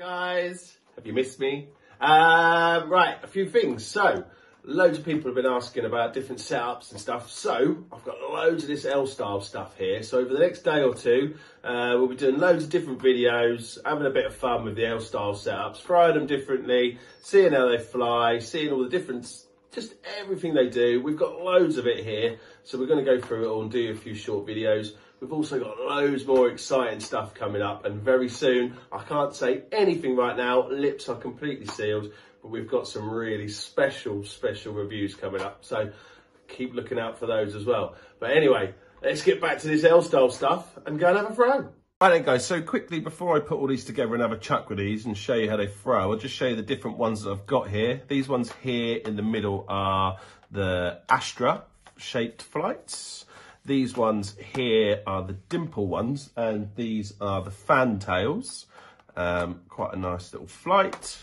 guys. Have you missed me? Um, right, a few things. So, loads of people have been asking about different setups and stuff. So, I've got loads of this L-style stuff here. So, over the next day or two, uh, we'll be doing loads of different videos, having a bit of fun with the L-style setups, trying them differently, seeing how they fly, seeing all the different, just everything they do. We've got loads of it here. So, we're going to go through it all and do a few short videos. We've also got loads more exciting stuff coming up and very soon, I can't say anything right now, lips are completely sealed, but we've got some really special, special reviews coming up. So keep looking out for those as well. But anyway, let's get back to this L-style stuff and go and have a throw. Right then guys, so quickly before I put all these together and have a chuck with these and show you how they throw, I'll just show you the different ones that I've got here. These ones here in the middle are the Astra shaped flights. These ones here are the dimple ones, and these are the fantails. Um, quite a nice little flight.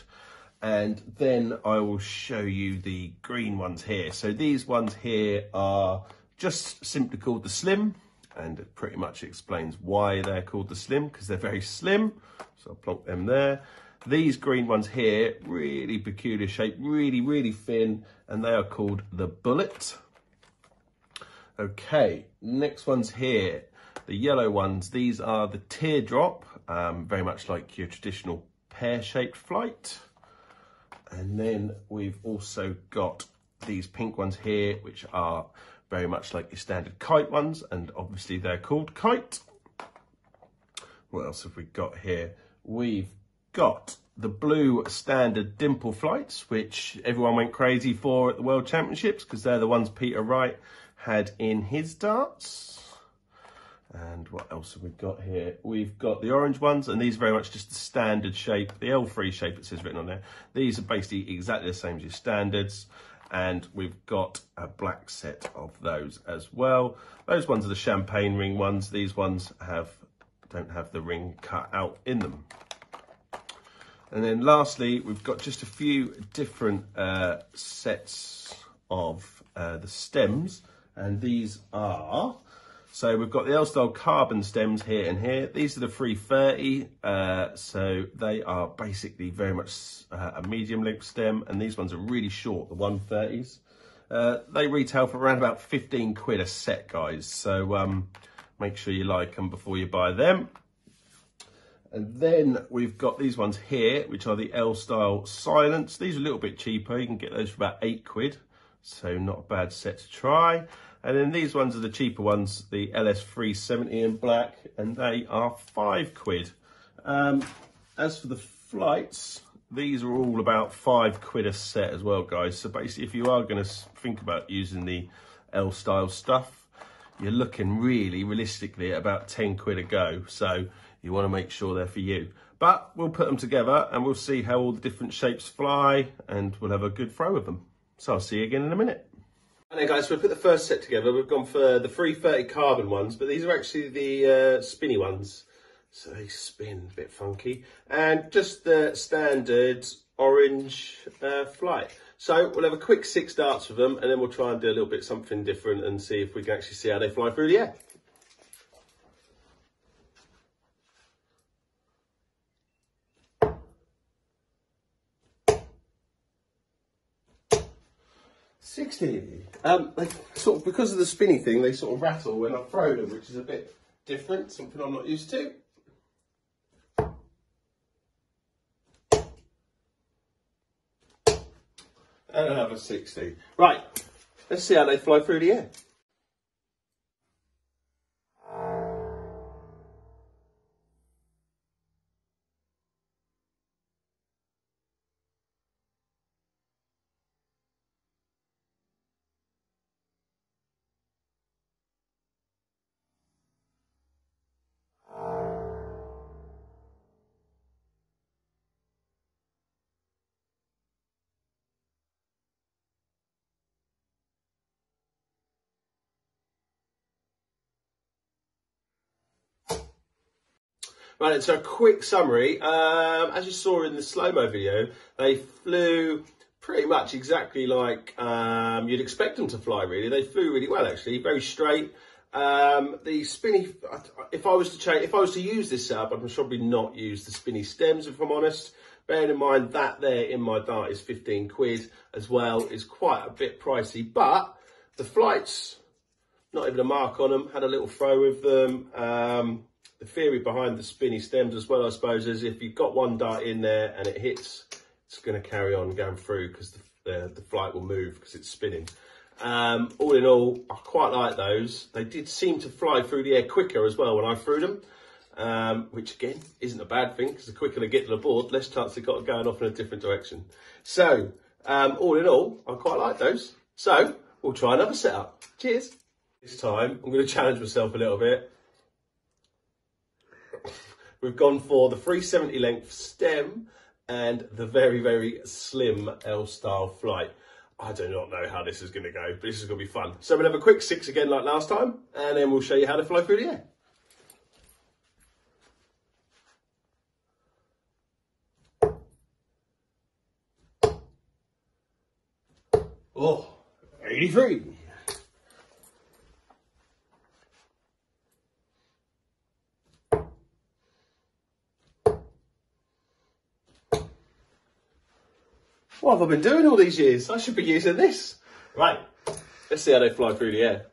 And then I will show you the green ones here. So these ones here are just simply called the slim, and it pretty much explains why they're called the slim, because they're very slim. So I'll plonk them there. These green ones here, really peculiar shape, really, really thin, and they are called the bullet. Okay, next one's here. The yellow ones, these are the teardrop, um, very much like your traditional pear-shaped flight. And then we've also got these pink ones here, which are very much like your standard kite ones, and obviously they're called kite. What else have we got here? We've got the blue standard dimple flights, which everyone went crazy for at the World Championships, because they're the ones Peter Wright had in his darts. And what else have we got here? We've got the orange ones, and these are very much just the standard shape, the L3 shape it says written on there. These are basically exactly the same as your standards. And we've got a black set of those as well. Those ones are the champagne ring ones. These ones have don't have the ring cut out in them. And then lastly, we've got just a few different uh, sets of uh, the stems and these are so we've got the L-style carbon stems here and here. These are the 330, uh, so they are basically very much uh, a medium length stem, and these ones are really short, the 130s. Uh, they retail for around about 15 quid a set, guys, so um, make sure you like them before you buy them. And then we've got these ones here, which are the L-style silence. These are a little bit cheaper. You can get those for about eight quid, so not a bad set to try. And then these ones are the cheaper ones, the LS370 in black, and they are five quid. Um, as for the flights, these are all about five quid a set as well, guys. So basically, if you are going to think about using the L-style stuff, you're looking really realistically at about 10 quid a go. So you want to make sure they're for you. But we'll put them together and we'll see how all the different shapes fly and we'll have a good throw with them. So I'll see you again in a minute. Okay guys, so we put the first set together. We've gone for the 330 carbon ones, but these are actually the uh, spinny ones. So they spin a bit funky. And just the standard orange uh, flight. So we'll have a quick six darts with them and then we'll try and do a little bit something different and see if we can actually see how they fly through the air. 60. Um, they sort of, because of the spinny thing, they sort of rattle when I throw them, which is a bit different, something I'm not used to. And another 60. Right, let's see how they fly through the air. Right, so a quick summary. Um, as you saw in the slow-mo video, they flew pretty much exactly like um, you'd expect them to fly, really. They flew really well, actually, very straight. Um, the spinny, if I was to change, if I was to use this setup, I'd probably not use the spinny stems, if I'm honest. Bearing in mind that there in my dart is 15 quid as well, is quite a bit pricey, but the flights, not even a mark on them, had a little throw with them. Um, the theory behind the spinny stems as well, I suppose, is if you've got one dart in there and it hits, it's going to carry on going through because the, the, the, flight will move because it's spinning. Um, all in all, I quite like those. They did seem to fly through the air quicker as well when I threw them, um, which again isn't a bad thing because the quicker they get to the board, less chance they've got of going off in a different direction. So, um, all in all, I quite like those. So, we'll try another setup. Cheers. This time, I'm going to challenge myself a little bit. We've gone for the 370 length stem and the very, very slim L-style flight. I do not know how this is going to go, but this is going to be fun. So we'll have a quick six again like last time, and then we'll show you how to fly through the air. Oh, 83. What have I been doing all these years? I should be using this. Right, let's see how they fly through the air.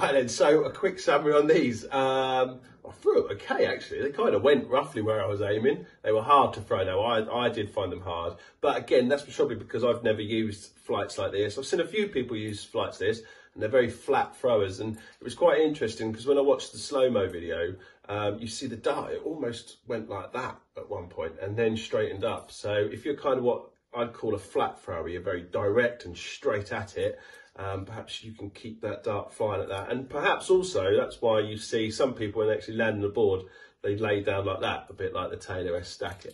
Right then, so a quick summary on these. Um, I threw okay actually. They kind of went roughly where I was aiming. They were hard to throw though. I, I did find them hard. But again, that's probably because I've never used flights like this. I've seen a few people use flights like this and they're very flat throwers. And it was quite interesting because when I watched the slow-mo video, um, you see the dart, it almost went like that at one point and then straightened up. So if you're kind of what I'd call a flat thrower, you're very direct and straight at it, um, perhaps you can keep that dart fine at that. And perhaps also that's why you see some people when they actually land on the board, they lay down like that, a bit like the Taylor S stacking.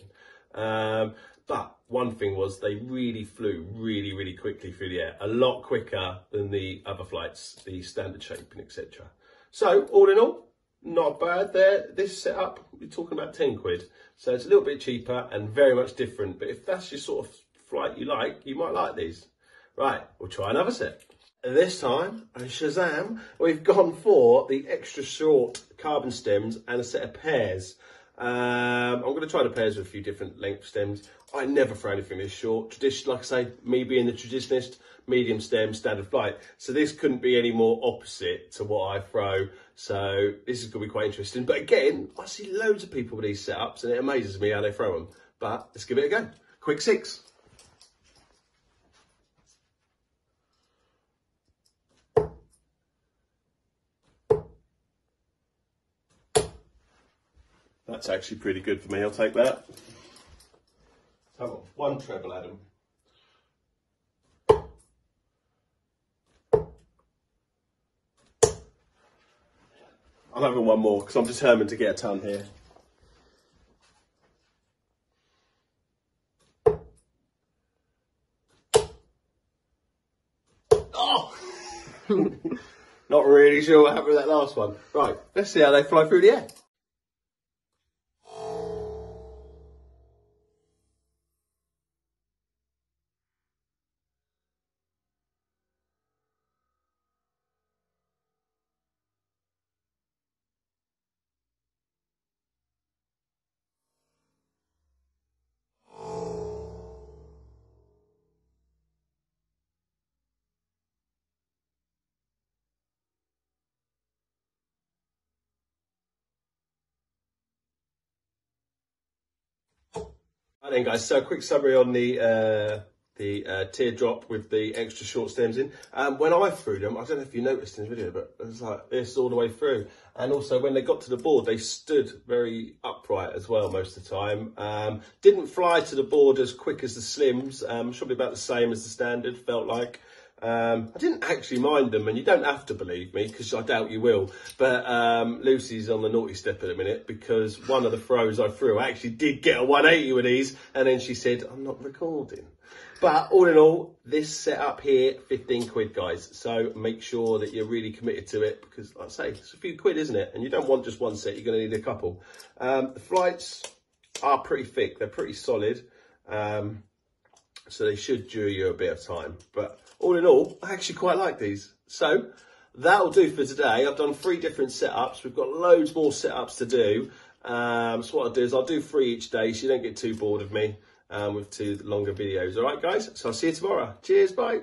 Um, but one thing was they really flew really, really quickly through the air, a lot quicker than the other flights, the standard shaping, etc. So all in all, not bad there. This setup, we're talking about 10 quid. So it's a little bit cheaper and very much different. But if that's your sort of flight you like, you might like these. Right, we'll try another set. This time, and Shazam, we've gone for the extra short carbon stems and a set of pairs. Um, I'm going to try the pairs with a few different length stems. I never throw anything this short. Tradition, like I say, me being the traditionalist, medium stem, standard flight. So this couldn't be any more opposite to what I throw. So this is going to be quite interesting. But again, I see loads of people with these setups and it amazes me how they throw them. But let's give it a go. Quick six. That's actually pretty good for me. I'll take that. Come on, one treble, Adam. I'm having one more because I'm determined to get a ton here. Oh! Not really sure what happened with that last one. Right, let's see how they fly through the air. Right then guys, so a quick summary on the uh, the uh, teardrop with the extra short stems in. Um, when I threw them, I don't know if you noticed in the video, but it was like this all the way through. And also when they got to the board, they stood very upright as well most of the time. Um, didn't fly to the board as quick as the slims, um, be about the same as the standard, felt like. Um, I didn't actually mind them, and you don't have to believe me because I doubt you will. But um, Lucy's on the naughty step at a minute because one of the throws I threw I actually did get a 180 with these, and then she said, "I'm not recording." But all in all, this setup here, 15 quid, guys. So make sure that you're really committed to it because, like I say, it's a few quid, isn't it? And you don't want just one set, you're going to need a couple. Um, the flights are pretty thick, they're pretty solid. Um, so they should dure you a bit of time. But all in all, I actually quite like these. So that'll do for today. I've done three different setups. We've got loads more setups to do. Um, so what I'll do is I'll do three each day so you don't get too bored of me um, with two longer videos. All right, guys? So I'll see you tomorrow. Cheers, bye.